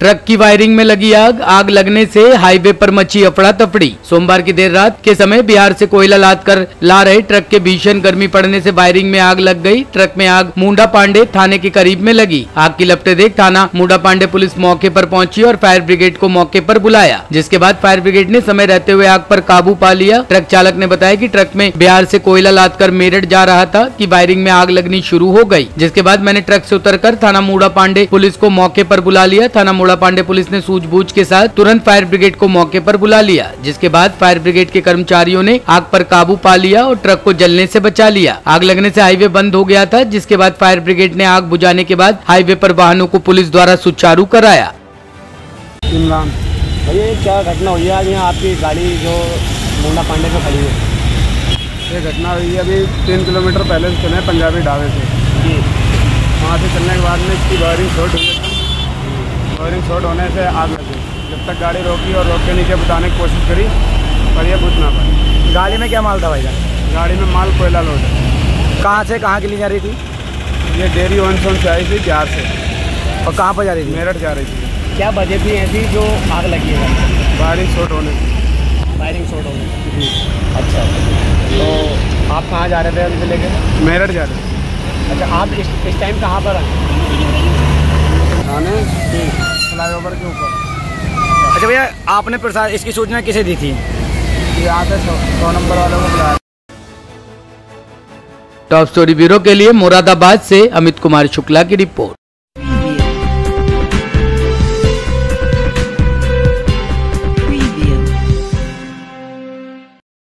Truck की wiring में लगी आग। आग लगने से हाईवे पर मची अफड़ा तफड़ी। सोमवार की देर रात के समय बिहार से कोयला लाद कर ला रहे ट्रक के भीषण गर्मी पड़ने से वायरिंग में आग लग गई। ट्रक में आग मुंडा पांडे थाने के करीब में लगी। आग की लपटे देख थाना मुंडा पांडे पुलिस मौके पर पहुँची और फायर ब्रिगेड को मौके पर बुलाया, जिसके बाद फायर ब्रिगेड ने समय रहते हुए आग पर काबू पा लिया। ट्रक चालक ने बताया की ट्रक में बिहार से कोयला लाद कर मेरठ जा रहा था की वायरिंग में आग लगनी शुरू हो गई जिसके बाद मैंने ट्रक से उतरकर थाना मुंडा पांडे पुलिस को मौके पर बुला लिया। थाना मुंडा पांडे पुलिस ने सूझबूझ के साथ तुरंत फायर ब्रिगेड को मौके पर बुला लिया जिसके बाद फायर ब्रिगेड के कर्मचारियों ने आग पर काबू पा लिया और ट्रक को जलने से बचा लिया। आग लगने से हाईवे बंद हो गया था जिसके बाद फायर ब्रिगेड ने आग बुझाने के बाद हाईवे पर वाहनों को पुलिस द्वारा सुचारू कराया। इमरान भैया ये क्या घटना हुई है? आज यहाँ आपकी गाड़ी जो मुंडा पांडे में खड़ी है। ये घटना हुई है अभी तीन किलोमीटर पहले से चले पंजाबी ढाबे से। जी। वहाँ से चलने के बाद में इसकी वायरिंग शॉर्ट हुई वायरिंग शॉर्ट होने से आग लगी जब तक गाड़ी रोकी और रोक के नीचे बताने की कोशिश करी पर यह बुझ ना पाई। गाड़ी में क्या माल था भाई गाड़ी में माल कोयला लोड। है कहाँ से कहाँ के लिए जा रही थी? ये डेयरी वन सोन से आई थी बिहार से। और कहाँ पर जा रही थी? मेरठ जा रही थी। क्या वजह थी ऐसी जो आग लगी है? वायरिंग शॉर्ट होने से। वायरिंग शॉर्ट हो गई जी। अच्छा। तो आप कहाँ जा रहे थे अभी से लेकर मेरठ जा रहे थे। अच्छा आप इस टाइम कहाँ पर हैं? थाने फ्लाई ओवर के ऊपर। अच्छा भैया आपने प्रसाद इसकी सूचना किसे दी थी? सौ सौ नंबर वालों को बुलाया टॉप स्टोरी ब्यूरो के लिए मुरादाबाद से अमित कुमार शुक्ला की रिपोर्ट।